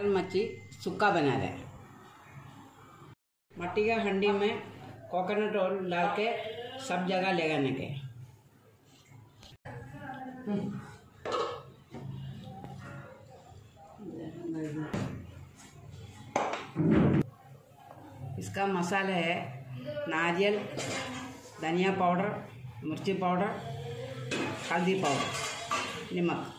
मच्छी, सुक्का बना रहे मट्टी का हंडी में कोकोनट ऑयल डाल के सब जगह लगाने के। इसका मसाला है नारियल, धनिया पाउडर, मिर्ची पाउडर, हल्दी पाउडर, नमक।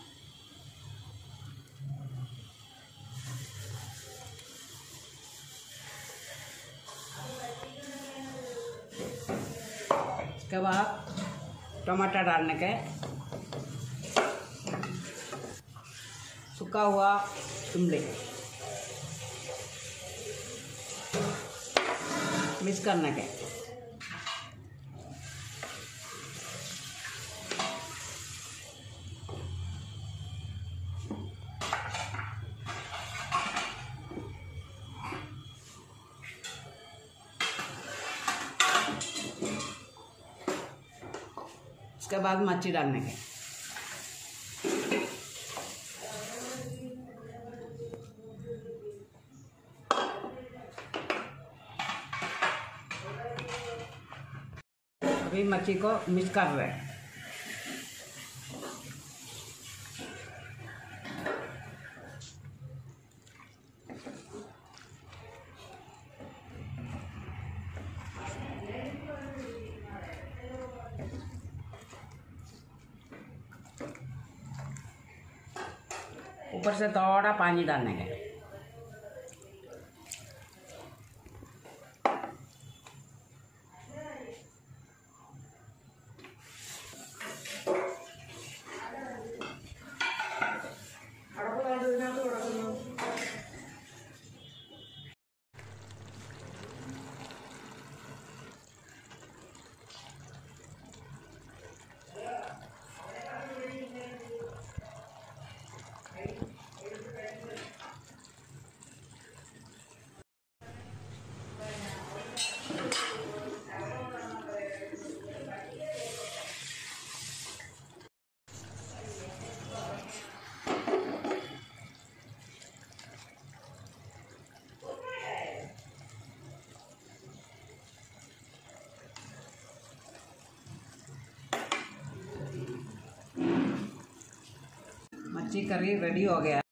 इसके बाद टमाटर डालने के। सूखा हुआ शिमले मिक्स करने के उसके बाद मच्छी डालने के। अभी मच्छी को मिक्स कर रहे हैं। ऊपर से थोड़ा पानी डालने का करी रेडी हो गया